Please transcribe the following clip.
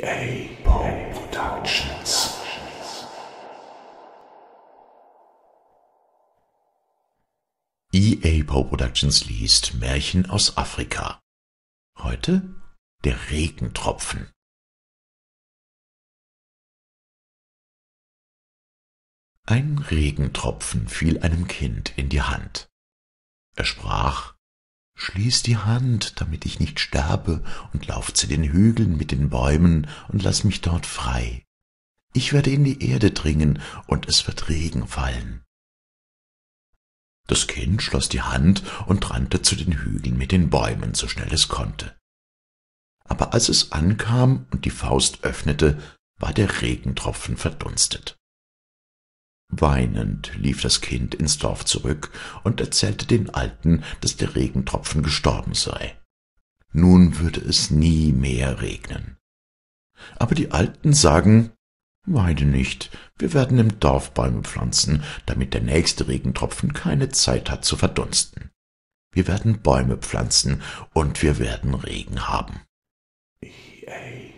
Poe Productions. EA Poe Productions liest Märchen aus Afrika. Heute der Regentropfen. Ein Regentropfen fiel einem Kind in die Hand. Er sprach Schließ die Hand, damit ich nicht sterbe, und lauf zu den Hügeln mit den Bäumen und lass mich dort frei. Ich werde in die Erde dringen, und es wird Regen fallen. Das Kind schloss die Hand und rannte zu den Hügeln mit den Bäumen, so schnell es konnte. Aber als es ankam und die Faust öffnete, war der Regentropfen verdunstet. Weinend lief das Kind ins Dorf zurück und erzählte den Alten, dass der Regentropfen gestorben sei. Nun würde es nie mehr regnen. Aber die Alten sagen, Weine nicht, wir werden im Dorf Bäume pflanzen, damit der nächste Regentropfen keine Zeit hat zu verdunsten. Wir werden Bäume pflanzen und wir werden Regen haben. EA